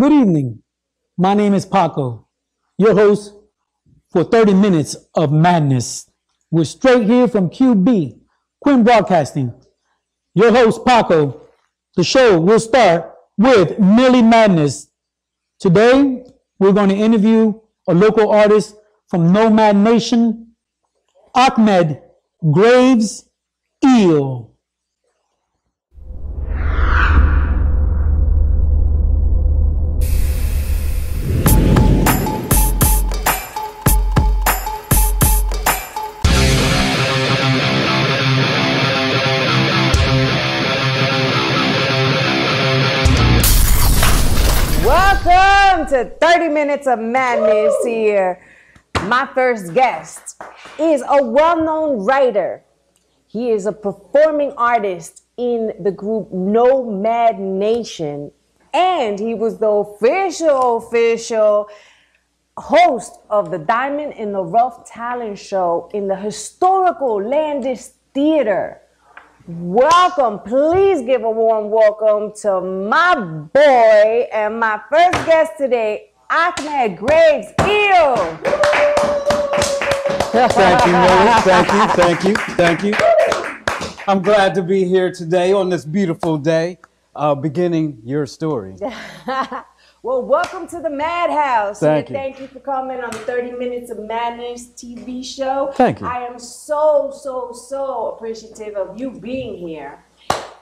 Good evening. My name is Paco, your host for 30 minutes of madness. We're straight here from QB, Quinn Broadcasting. Your host, Paco. The show will start with Millie Maddness. Today, we're going to interview a local artist from Nomad Nation, Ahmed Graves Eel. Welcome to 30 Minutes of Madness here. My first guest is a well known writer. He is a performing artist in the group Nomad Nation, and he was the official, official host of the Diamond in the Rough talent show in the historical Landis Theater. Welcome. Please give a warm welcome to my boy and my first guest today, Ahmed Graves Eel. Thank you, Millie. Thank you, thank you, thank you. I'm glad to be here today on this beautiful day, uh, beginning your story. Well, welcome to the Madhouse. Thank and you. Thank you for coming on the 30 Minutes of Madness TV show. Thank you. I am so, so, so appreciative of you being here.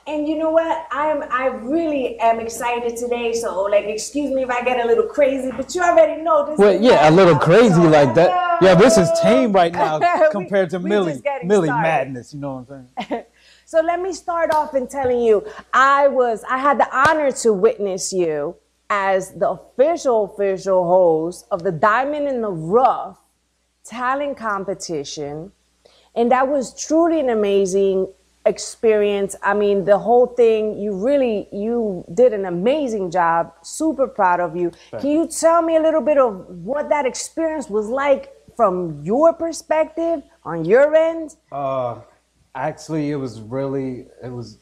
And you know what? I am I really am excited today. So like excuse me if I get a little crazy, but you already know this Well, is yeah, a little crazy so like that. Yeah, this is tame right now compared to Millie. Millie started. madness, you know what I'm saying? So let me start off in telling you, I was I had the honor to witness you as the official official host of the Diamond in the Rough talent competition, and that was truly an amazing experience. I mean, the whole thing, you really you did an amazing job. Super proud of you. Can you tell me a little bit of what that experience was like from your perspective on your end? Uh, actually, it was really, it was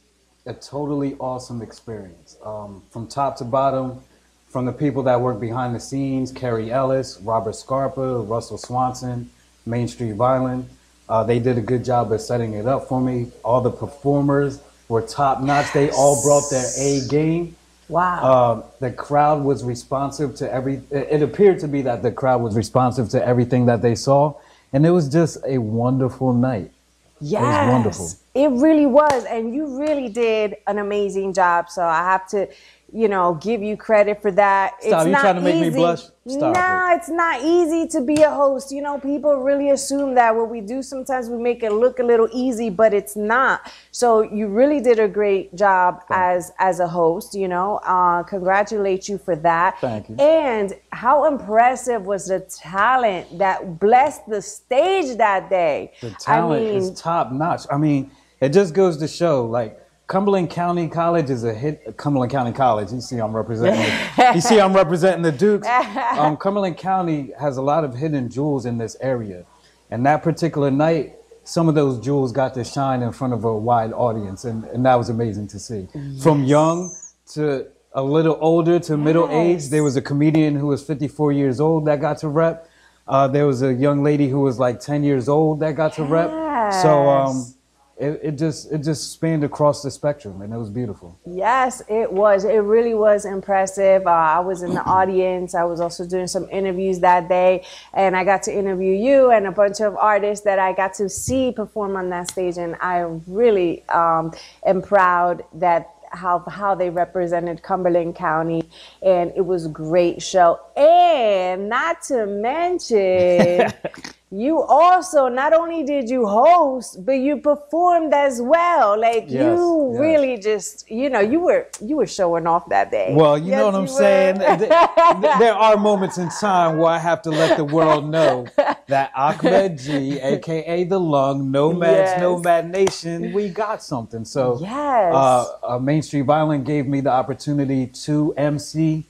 a totally awesome experience. Um, from top to bottom, from the people that work behind the scenes, Carrie Ellis, Robert Scarpa, Russell Swanson, Main Street Vineland. Uh, they did a good job of setting it up for me. All the performers were top notch. They all brought their A game. Wow. Um, the crowd was responsive to every. It it appeared to be that the crowd was responsive to everything that they saw, and it was just a wonderful night. Yes, was wonderful. It really was, and you really did an amazing job. So I have to, you know, give you credit for that. Stop, you trying to make me blush? Stop Nah, it's not easy to be a host. You know, people really assume that what we do sometimes we make it look a little easy, but it's not. So you really did a great job as as a host. You know, uh, congratulate you for that. Thank you. And how impressive was the talent that blessed the stage that day? The talent I mean, is top notch. I mean, it just goes to show, like Cumberland County College is a hit. Cumberland County College. You see, I'm representing. You see, I'm representing the Dukes. Um, Cumberland County has a lot of hidden jewels in this area, and that particular night, some of those jewels got to shine in front of a wide audience, and, and that was amazing to see. From young to a little older to middle age, there was a comedian who was 54 years old that got to rep. Uh, there was a young lady who was like 10 years old that got to rep. So um, Yes. It, it just it just spanned across the spectrum, and it was beautiful. Yes, it was. It really was impressive. Uh, I was in the audience. I was also doing some interviews that day, and I got to interview you and a bunch of artists that I got to see perform on that stage. And I really um, am proud that how how they represented Cumberland County, and it was a great show. And not to mention. You also not only did you host, but you performed as well. Like Yes, you yes. really just, you know, you were you were showing off that day. Well, you Yes, know what I'm you saying. were. Th- there are moments in time where I have to let the world know that Ahmed G, aka the Lung, Nomads. Nomad Nation, we got something. So, Yes. uh, uh, Main Street Vineland gave me the opportunity to MC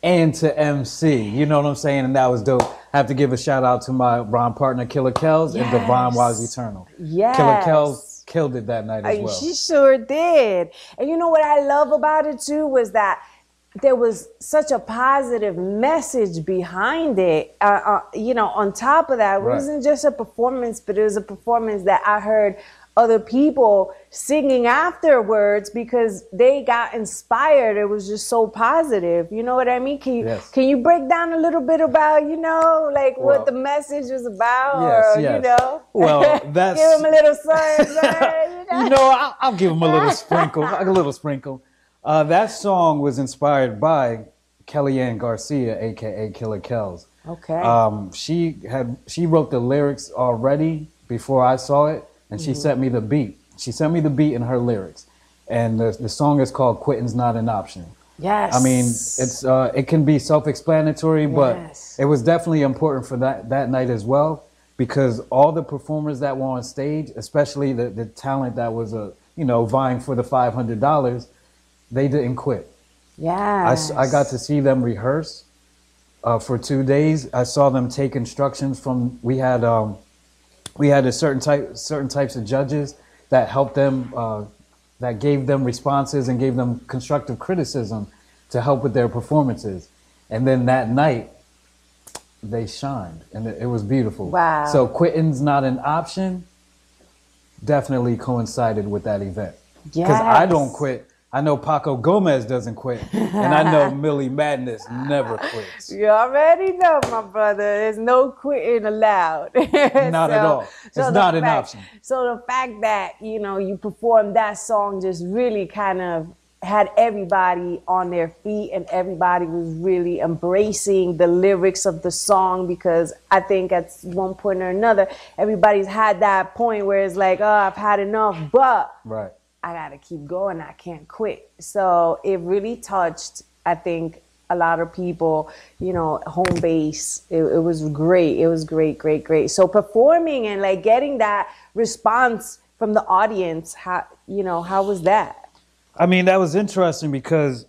and to MC. You know what I'm saying? And that was dope. I have to give a shout out to my rhyme partner, Killer Kells, and Divine Yes. Wise Eternal. Yeah. Killer Kells killed it that night as well. She sure did. And you know what I love about it too was that there was such a positive message behind it. Uh, uh, you know, on top of that, it Right. wasn't just a performance, but it was a performance that I heard other people singing afterwards because they got inspired. It was just so positive. You know what I mean? Can you Yes. can you break down a little bit about you know like Well- what the message was about, Yes, or yes. you know? Well, that's- give them a little something, you know? you know, I'll, I'll give him a little sprinkle. A little sprinkle. Uh, that song was inspired by Kellyanne Garcia, aka Killer Kells. Okay. Um, she had she wrote the lyrics already before I saw it, and she sent me the beat. She sent me the beat and her lyrics, and the the song is called "Quitting's Not an Option." yes. I mean, it's uh, it can be self-explanatory, but Yes. it was definitely important for that that night as well because all the performers that were on stage, especially the the talent that was uh, you know vying for the five hundred dollars, they didn't quit. Yeah. I, I got to see them rehearse uh, for two days. I saw them take instructions from. We had um, we had a certain type certain types of judges that helped them uh, that gave them responses and gave them constructive criticism to help with their performances. And then that night, they shined, and it, it was beautiful. Wow. So quitting's not an option. Definitely coincided with that event because I don't quit. I know Paco Gomez doesn't quit, and I know Millie Maddness never quits. You already know, my brother. There's no quitting allowed. Not at all. It's the not an fact- option. So the fact that you know you performed that song just really kind of had everybody on their feet, and everybody was really embracing the lyrics of the song because I think at one point or another, everybody's had that point where it's like, oh, I've had enough, but Right. I gotta keep going. I can't quit. So it really touched, I think, a lot of people, you know, home base. It, it was great. It was great, great, great. So performing and like getting that response from the audience, how you know, how was that? I mean, that was interesting because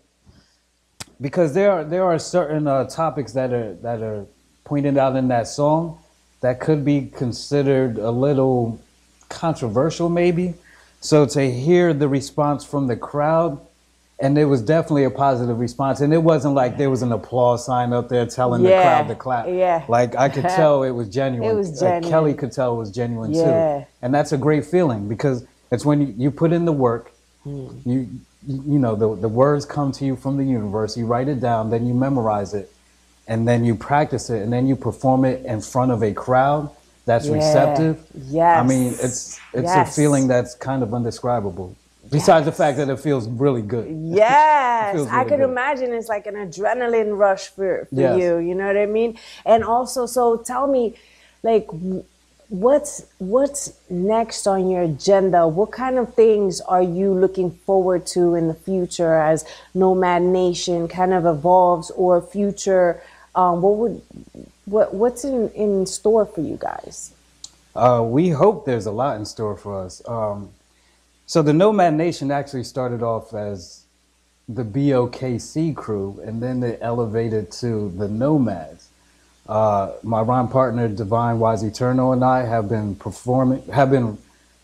because there are there are certain uh, topics that are that are pointed out in that song that could be considered a little controversial, maybe. So to hear the response from the crowd, and it was definitely a positive response, and it wasn't like there was an applause sign up there telling the crowd to clap. yeah. Like I could tell it was genuine. It was Like, genuine. Kelly could tell it was genuine Yeah. too, and that's a great feeling because it's when you, you put in the work Hmm. you you know the the words come to you from the universe you write it down then you memorize it and then you practice it and then you perform it in front of a crowd that's Yeah. receptive i mean it's it's Yes. a feeling that's kind of indescribable besides the fact that it feels really good Yes, feels I really could good. imagine it's like an adrenaline rush for, for Yes. you. You know what I mean? And also, so tell me, like, what's what's next on your agenda? What kind of things are you looking forward to in the future as Nomad Nation kind of evolves, or future? Um, what would what what's in in store for you guys? Uh, we hope there's a lot in store for us. Um, so the Nomad Nation actually started off as the BOKC crew, and then they elevated to the Nomads. Uh, my rhyme partner Divine Wise Eternal and I have been performing, have been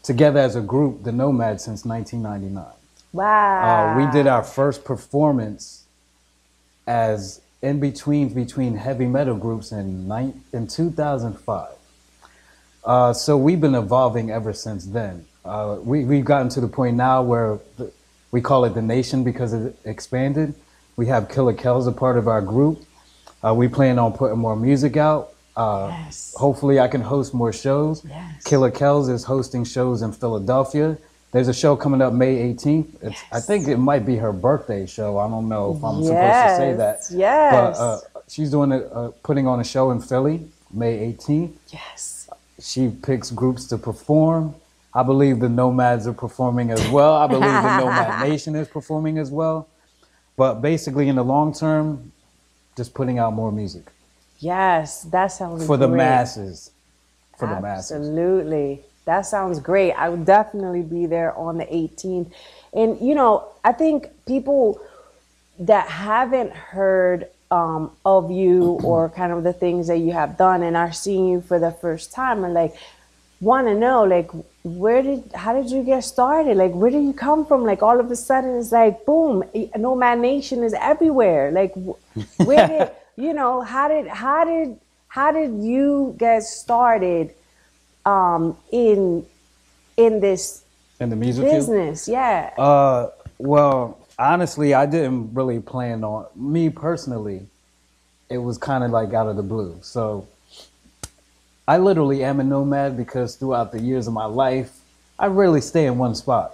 together as a group, the Nomads, since 1999. Wow, Uh, we did our first performance as in between between heavy metal groups in nine, in 2005. Uh, so we've been evolving ever since then. Uh, we we've gotten to the point now where the, we call it the nation because it expanded. We have Killer Kells a part of our group. Uh, we plan on putting more music out. Uh, Yes. Hopefully, I can host more shows. Yes. Killer Kells is hosting shows in Philadelphia. There's a show coming up May 18th. It's, I think it might be her birthday show. I don't know if I'm supposed to say that. Yes, yes. But uh, she's doing a, uh, putting on a show in Philly May 18th. yes. She picks groups to perform. I believe the Nomads are performing as well. I believe the Nomad Nation is performing as well. But basically, in the long term, just putting out more music Yes, that sounds for the masses. For the masses. Absolutely. That sounds great. I would definitely be there on the 18th. And, you know, I think people that haven't heard um, of you or kind of the things that you have done and are seeing you for the first time are like, want to know like where did how did you get started like where did you come from like all of a sudden it's like boom nomad nation is everywhere like where did you know how did how did how did you get started um in in this In the music field? business yeah Uh, well, honestly, I didn't really plan on me personally. It was kind of like out of the blue. So I literally am a nomad because throughout the years of my life, I rarely stay in one spot.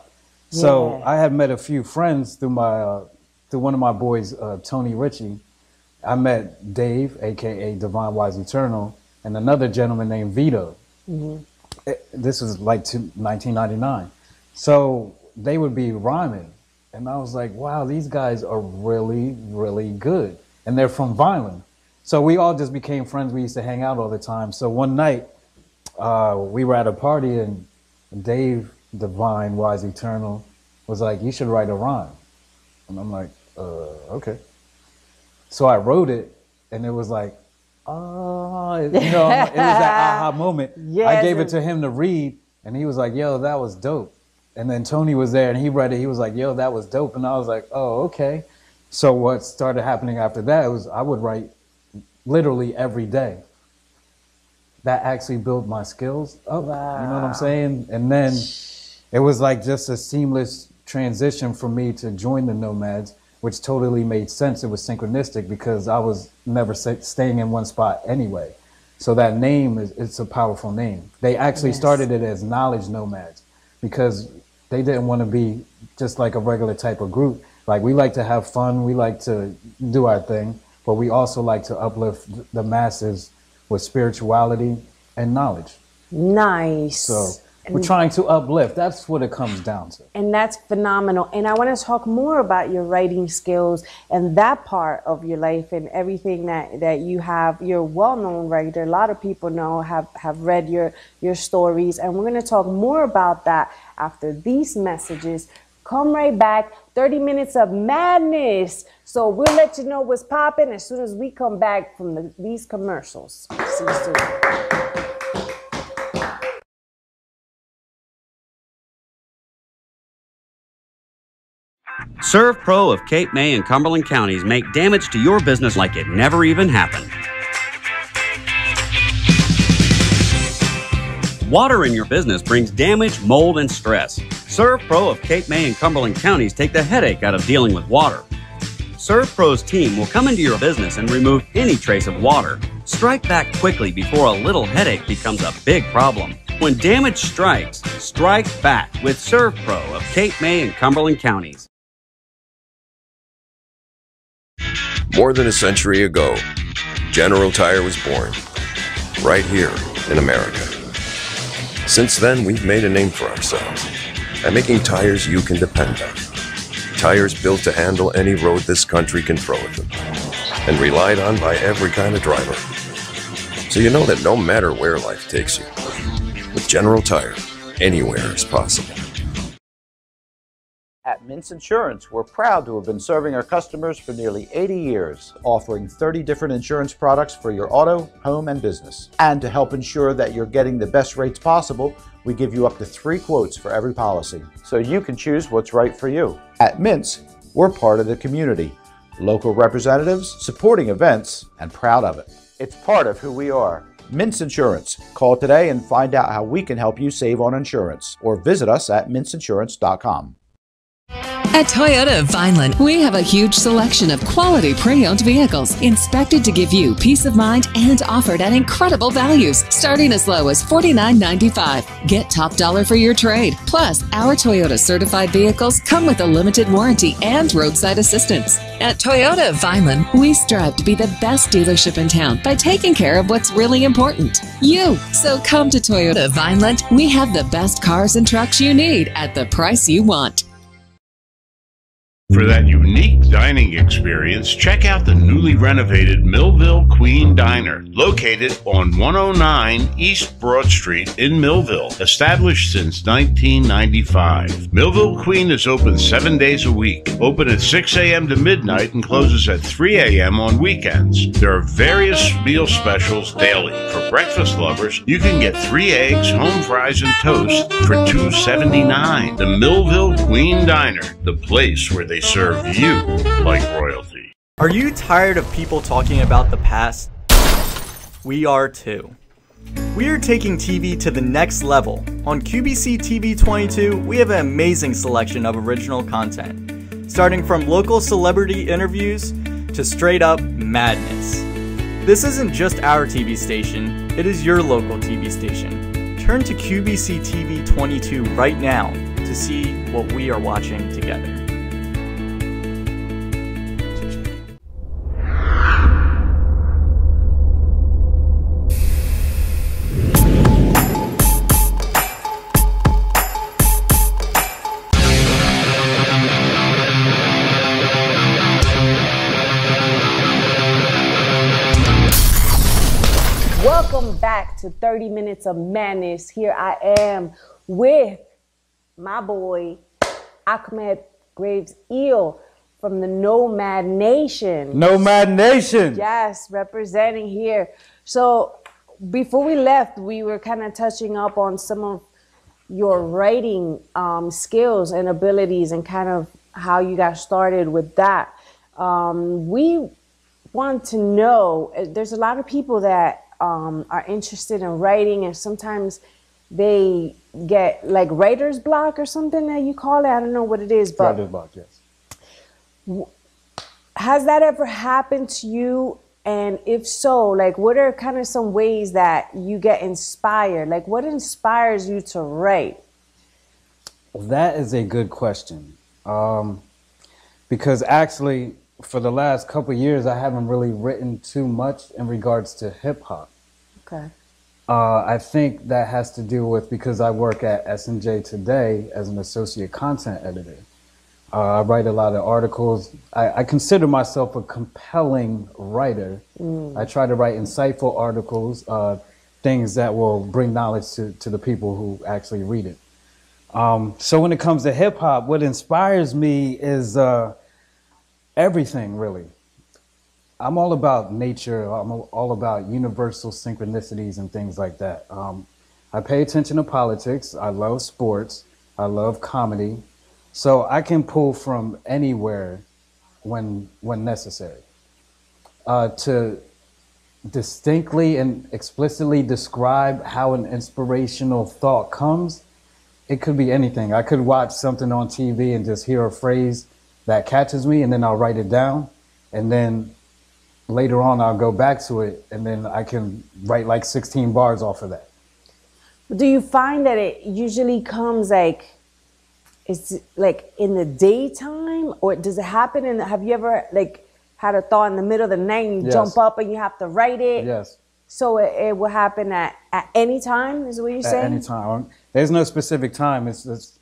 So Yeah. I have met a few friends through my uh, through one of my boys, uh, Tony Ritchie. I met Dave, aka Divine Wise Eternal, and another gentleman named Vito. It- this was like two, 1999. So they would be rhyming. And I was like, wow, these guys are really, really good. And they're from Vineland. So we all just became friends. We used to hang out all the time. So one night, uh, we were at a party and Dave, Divine, Wise Eternal, was like, you should write a rhyme. And I'm like, uh, okay. So I wrote it and it was like, oh, you know, it was that aha moment. I gave it to him to read and he was like, yo, that was dope. And then Tony was there and he read it. He was like, yo, that was dope. And I was like, oh, okay. So what started happening after that was I would write literally every day. That actually built my skills up. You know what I'm saying? And then it was like just a seamless transition for me to join the Nomads, which totally made sense. It was synchronistic because I was never staying in one spot anyway. So that name is it's a powerful name. They actually Yes. started it as Knowledge Nomads because they didn't want to be just like a regular type of group. Like we like to have fun, we like to do our thing, but we also like to uplift the masses with spirituality and knowledge. nice So we're trying to uplift. That's what it comes down to. and that's phenomenal. And I want to talk more about your writing skills and that part of your life and everything that, that you have. You're a well-known writer. A lot of people know have have read your your stories, and we're going to talk more about that after these messages. Come right back. 30 minutes of madness. So we'll let you know what's popping as soon as we come back from the, these commercials. See you soon. SERVPRO of Cape May and Cumberland counties make damage to your business like it never even happened. Water in your business brings damage, mold, and stress. SERVPRO of Cape May and Cumberland counties take the headache out of dealing with water. SERVPRO's team will come into your business and remove any trace of water. Strike back quickly before a little headache becomes a big problem. When damage strikes, strike back with Serve Pro of Cape May and Cumberland counties. More than a century ago, General Tire was born, right here in America. Since then, we've made a name for ourselves by making tires you can depend on. Tires built to handle any road this country can throw at them, and relied on by every kind of driver. So you know that no matter where life takes you, with General Tire, anywhere is possible. At Mintz Insurance, we're proud to have been serving our customers for nearly 80 years, offering 30 different insurance products for your auto, home, and business. And to help ensure that you're getting the best rates possible, we give you up to three quotes for every policy, so you can choose what's right for you. At Mintz, we're part of the community, local representatives, supporting events, and proud of it. It's part of who we are. Mintz Insurance. Call today and find out how we can help you save on insurance, or visit us at mintzinsurance.com. At Toyota of Vineland, we have a huge selection of quality pre-owned vehicles inspected to give you peace of mind and offered at incredible values, starting as low as $49.95. Get top dollar for your trade. Plus, our Toyota certified vehicles come with a limited warranty and roadside assistance. At Toyota of Vineland, we strive to be the best dealership in town by taking care of what's really important, you. So come to Toyota of Vineland. We have the best cars and trucks you need at the price you want. For that unique dining experience, check out the newly renovated Millville Queen Diner, located on 109 East Broad Street in Millville, established since 1995. Millville Queen is open seven days a week, open at 6 a.m. to midnight and closes at 3 a.m. on weekends. There are various meal specials daily. For breakfast lovers, you can get three eggs, home fries, and toast for $2.79. The Millville Queen Diner, the place where they serve you like royalty. Are you tired of people talking about the past? We are too. We are taking TV to the next level. On QBC TV 22, we have an amazing selection of original content, starting from local celebrity interviews to straight up madness. This isn't just our TV station, it is your local TV station. Turn to QBC TV 22 right now to see what we are watching together. To 30 Minutes of Madness. Here I am with my boy Ahmed Graves Eel from the Nomad Nation. Nomad Nation. Yes, representing here. So before we left, we were kind of touching up on some of your writing um, skills and abilities and kind of how you got started with that. Um, we want to know uh, there's a lot of people that um, are interested in writing and sometimes they get like writer's block or something that you call it. I don't know what it is, but Writer's block, yes. has that ever happened to you? And if so, like what are kind of some ways that you get inspired? Like what inspires you to write? That is a good question. Um, because actually, for the last couple years, I haven't really written too much in regards to hip hop. Okay. Uh, I think that has to do with because I work at SNJ today as an associate content editor. Uh, I write a lot of articles. I, I consider myself a compelling writer. I try to write insightful articles, uh, things that will bring knowledge to, to the people who actually read it. Um, so when it comes to hip hop, what inspires me is uh, everything really. I'm all about nature. I'm all about universal synchronicities and things like that. Um, I pay attention to politics. I love sports. I love comedy. So I can pull from anywhere when when necessary. Uh, to distinctly and explicitly describe how an inspirational thought comes, it could be anything. I could watch something on TV and just hear a phrase that catches me, and then I'll write it down, and then later on I'll go back to it, and then I can write like 16 bars off of that. Do you find that it usually comes like it's like in the daytime or does it happen and have you ever like had a thought in the middle of the night and you Yes. jump up and you have to write it? Yes. So it, it will happen at, at any time, is what you're At saying? any time. There's no specific time. It's just,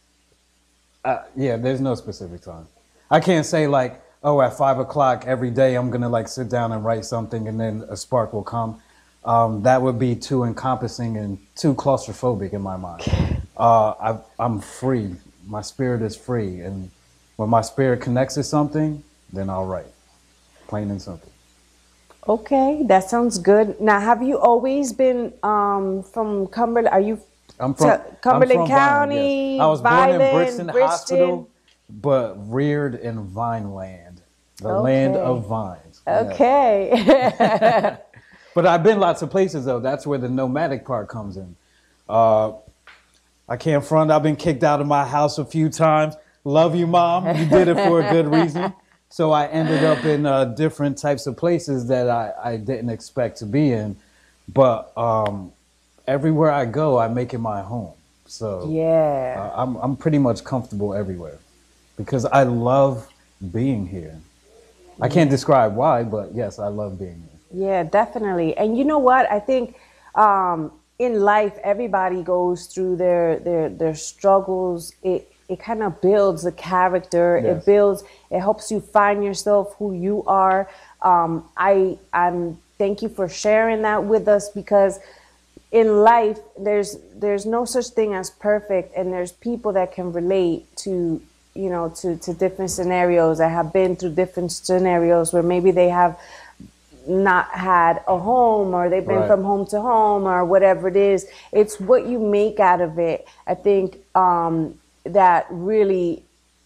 uh, yeah, there's no specific time. I can't say like, oh, at five o'clock every day I'm gonna like sit down and write something and then a spark will come. Um, that would be too encompassing and too claustrophobic in my mind. Uh, I, I'm free. My spirit is free, and when my spirit connects to something, then I'll write. Plain and simple. Okay, that sounds good. Now, have you always been um, from Cumberland? Are you I'm from to Cumberland I'm from County? Vineland, yes. I was born Vineland, in Brixton, Brixton? Hospital, but reared in Vineland, the land of vines. Okay. But I've been lots of places though. That's where the nomadic part comes in. Uh, I can't front. I've been kicked out of my house a few times. Love you, mom. You did it for a good reason. So I ended up in uh, different types of places that I, I didn't expect to be in. But um, everywhere I go, I make it my home. So yeah. uh, I'm I'm pretty much comfortable everywhere because I love being here. I can't describe why, but yes, I love being here. Yeah, definitely. And you know what? I think um, in life, everybody goes through their their their struggles i- it kind of builds the character. Yes. It builds. It helps you find yourself, who you are. Um, I I'm thank you for sharing that with us because in life there's there's no such thing as perfect and there's people that can relate to you know to to different scenarios. That have been through different scenarios where maybe they have not had a home or they've been Right. from home to home or whatever it is. It's what you make out of it i think um that really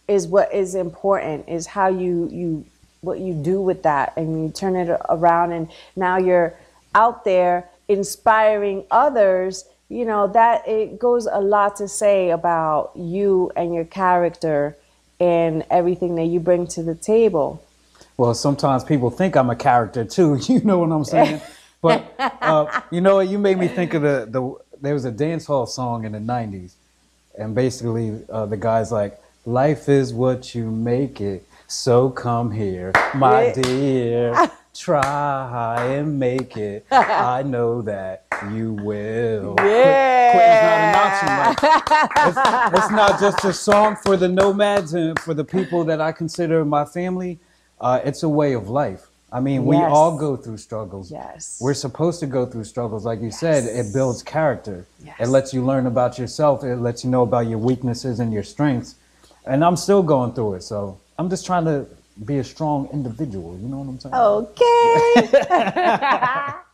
is what is important is how you you what you do with that. And you turn it around and now you're out there inspiring others you know that it goes a lot to say about you and your character and everything that you bring to the table Well, sometimes people think I'm a character too. You know what I'm saying? But uh, you know what? You made me think of the the. There was a dance hall song in the '90s, and basically uh, the guy's like, "Life is what you make it, so come here, my Yeah. dear, try and make it. I know that you will." Yeah. Quitting's not an option, like, it's, it's not just a song for the nomads and for the people that I consider my family. Uh, it's a way of life. I mean, we Yes. all go through struggles. Yes. We're supposed to go through struggles. Like you said, it builds character. Yes. It lets you learn about yourself. It lets you know about your weaknesses and your strengths. And I'm still going through it. So I'm just trying to be a strong individual. You know what I'm saying? okay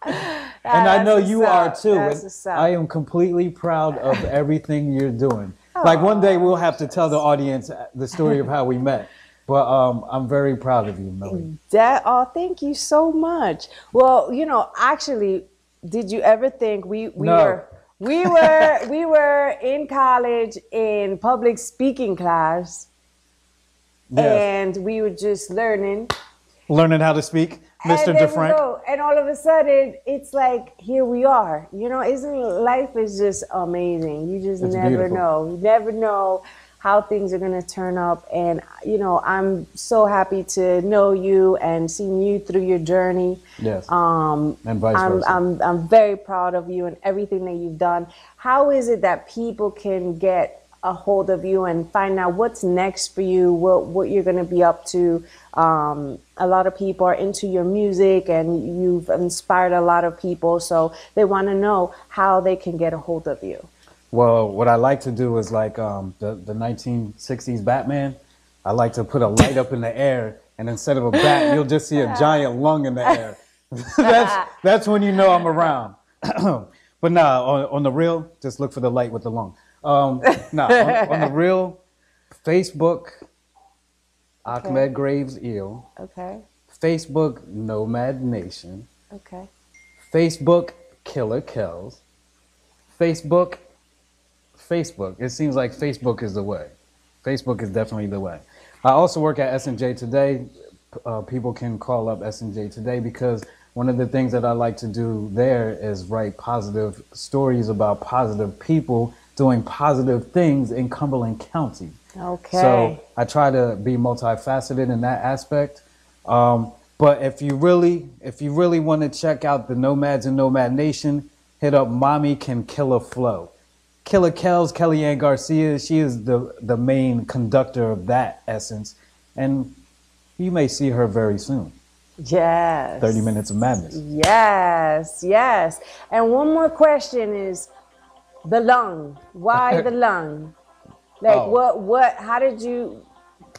and I know you up. are too. That's and what's up. I am completely proud of everything you're doing. like one day we'll have to tell the audience the story of how we met. But um, I'm very proud of you, Millie. That oh, thank you so much. Well, you know, actually, did you ever think we we No. were we were we were in college in public speaking class, Yes. and we were just learning. Learning how to speak, Mr. DeFrank. And all of a sudden, it's like here we are. You know, isn't life is just amazing. You just It's never beautiful. know. You never know how things are gonna turn up. And you know, I'm so happy to know you and seeing you through your journey. Yes. Um, And vice I'm, versa. I'm I'm very proud of you and everything that you've done. How is it that people can get a hold of you and find out what's next for you, what what you're going to be up to? Um, a lot of people are into your music, and you've inspired a lot of people, so they want to know how they can get a hold of you. Well, what I like to do is like um, the, the 1960s Batman. I like to put a light up in the air, and instead of a bat, you'll just see a giant lung in the air. that's, that's when you know I'm around. but nah, on, on the real, just look for the light with the lung. Um, nah, on, on the real, Facebook, Ahmed Graves Eel. Okay. Facebook, Nomad Nation. Okay. Facebook, Killer Kells. Facebook, Facebook. It seems like Facebook is the way. Facebook is definitely the way. I also work at SNJ Today. Uh, people can call up SNJ Today because one of the things that I like to do there is write positive stories about positive people doing positive things in Cumberland County. Okay. So I try to be multifaceted in that aspect. Um, but if you really, if you really want to check out the Nomads and Nomad Nation, hit up Mommy Can Kill a Flow. Killer Kells, Kellyanne Garcia, she is the the main conductor of that essence, and you may see her very soon. yes. Thirty minutes of madness. Yes, yes. And one more question is the lung. Why the lung? Like Oh. what what how did you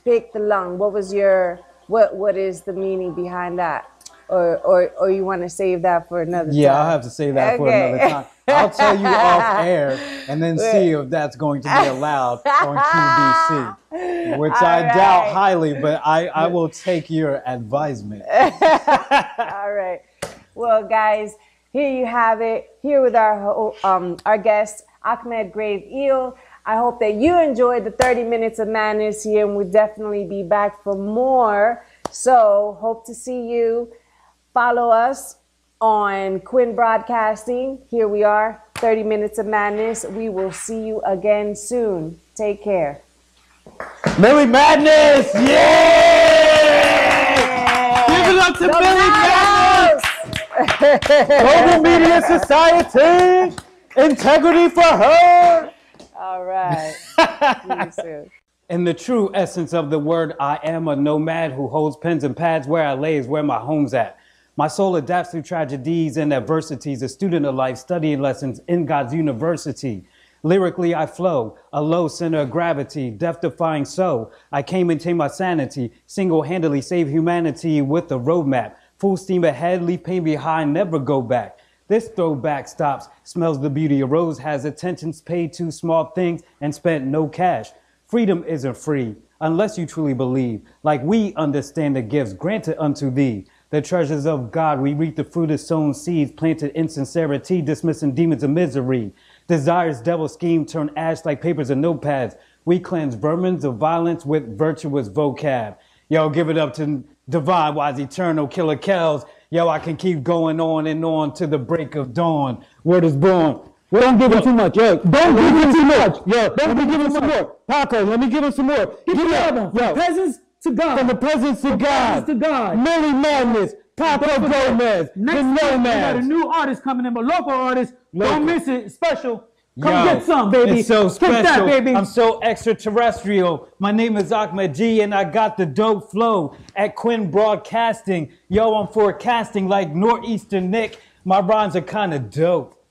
pick the lung? What was your what what is the meaning behind that? Or or or you want to save that for another Yeah, time? I'll have to say that for another time. I'll tell you off air and then see if that's going to be allowed on QBC, which I All doubt highly, but I, I will take your advisement. All right. Well, guys, here you have it. Here with our um, our guest Ahmed Grave Eel. I hope that you enjoyed the 30 minutes of madness here, and we'll definitely be back for more. So, hope to see you. Follow us on Quinn Broadcasting. Here we are, 30 minutes of madness. We will see you again soon. Take care. Millie Maddness! Yeah! Give it up to Millie Maddness! Global Media Society! Integrity for her! All right. see you soon. In the true essence of the word, I am a nomad who holds pens and pads where I lay is where my home's at. My soul adapts through tragedies and adversities, a student of life studying lessons in God's university. Lyrically, I flow, a low center of gravity, death defying so. I came and tamed my sanity, single handedly save humanity with a roadmap. Full steam ahead, leave pain behind, never go back. This throwback stops, smells the beauty of rose, has attentions paid to small things and spent no cash. Freedom isn't free unless you truly believe, like we understand the gifts granted unto thee. The treasures of God, we reap the fruit of sown seeds, planted in sincerity, dismissing demons of misery. Desires devil scheme turn ash like papers and notepads. We cleanse vermins of violence with virtuous vocab. Y'all give it up to divine, wise, eternal killer Kells. Yo, I can keep going on and on to the break of dawn. Word is born. Don't give him too much. Yo, don't give him too much. Yo, me give him some more. Paco, let me give him some more. Give it up. up. Yo, Peasants to God. from the presence to God. presence to God. Millie Maddness. Paco Don't Gomez. Next the week, we got a new artist coming in, but local artist. Local. Don't miss it. Special. Come Yo, get some, baby. It's so Take that, baby. I'm so extraterrestrial. My name is Ahmed G, and I got the dope flow at Quinn Broadcasting. Yo, I'm forecasting like Northeastern Nick. My rhymes are kind of dope.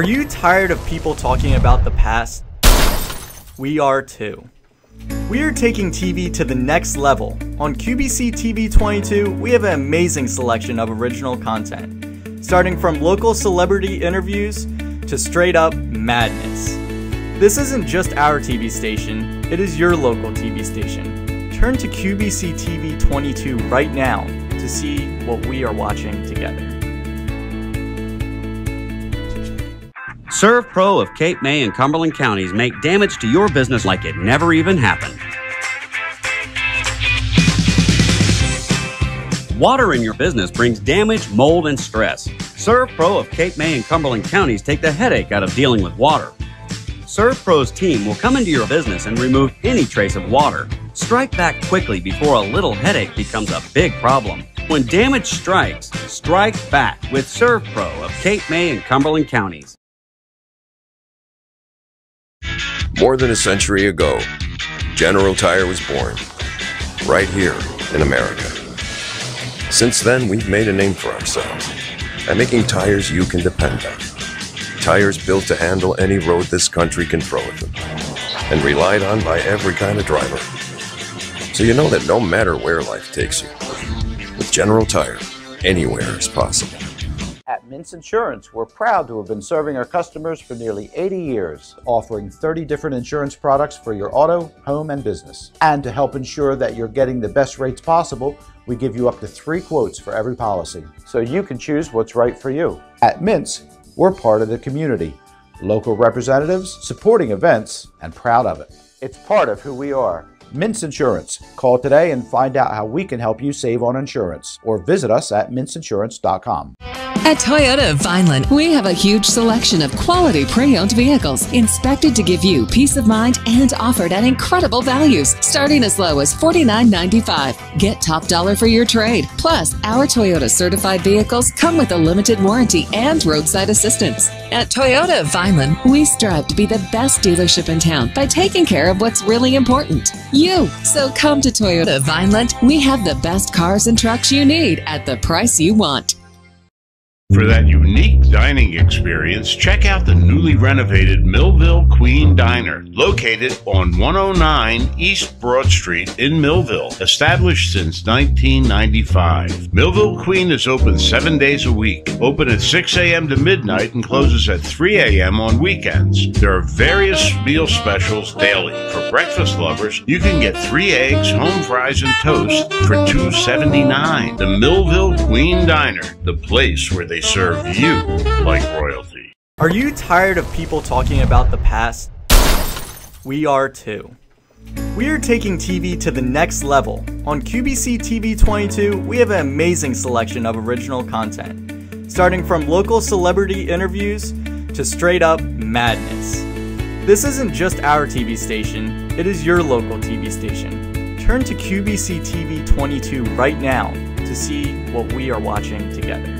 Are you tired of people talking about the past? We are too. We are taking TV to the next level. On QBC TV 22, we have an amazing selection of original content, starting from local celebrity interviews to straight up madness. This isn't just our TV station, it is your local TV station. Turn to QBC TV 22 right now to see what we are watching together. SERVPRO of Cape May and Cumberland counties make damage to your business like it never even happened. Water in your business brings damage, mold, and stress. SERVPRO of Cape May and Cumberland counties take the headache out of dealing with water. SERVPRO's team will come into your business and remove any trace of water. Strike back quickly before a little headache becomes a big problem. When damage strikes, strike back with SERVPRO of Cape May and Cumberland counties. More than a century ago, General Tire was born. Right here in America. Since then, we've made a name for ourselves by making tires you can depend on. Tires built to handle any road this country can throw at them, and relied on by every kind of driver. So you know that no matter where life takes you, with General Tire, anywhere is possible. At Mintz Insurance, we're proud to have been serving our customers for nearly 80 years, offering 30 different insurance products for your auto, home, and business. And to help ensure that you're getting the best rates possible, we give you up to three quotes for every policy, so you can choose what's right for you. At Mintz, we're part of the community, local representatives, supporting events, and proud of it. It's part of who we are. Mintz Insurance. Call today and find out how we can help you save on insurance, or visit us at mintzinsurance.com. At Toyota of Vineland, we have a huge selection of quality pre-owned vehicles inspected to give you peace of mind and offered at incredible values, starting as low as $49.95. Get top dollar for your trade. Plus, our Toyota certified vehicles come with a limited warranty and roadside assistance. At Toyota of Vineland, we strive to be the best dealership in town by taking care of what's really important you. So come to Toyota of Vineland. We have the best cars and trucks you need at the price you want. For that unique dining experience, check out the newly renovated Millville Queen Diner, located on 109 East Broad Street in Millville, established since 1995. Millville Queen is open seven days a week, open at 6 a.m. to midnight and closes at 3 a.m. on weekends. There are various meal specials daily. For breakfast lovers, you can get three eggs, home fries, and toast for $2.79. The Millville Queen Diner, the place where they serve you like royalty. Are you tired of people talking about the past? We are too. We are taking TV to the next level. On QBC TV 22, we have an amazing selection of original content, starting from local celebrity interviews to straight up madness. This isn't just our TV station, it is your local TV station. Turn to QBC TV 22 right now to see what we are watching together.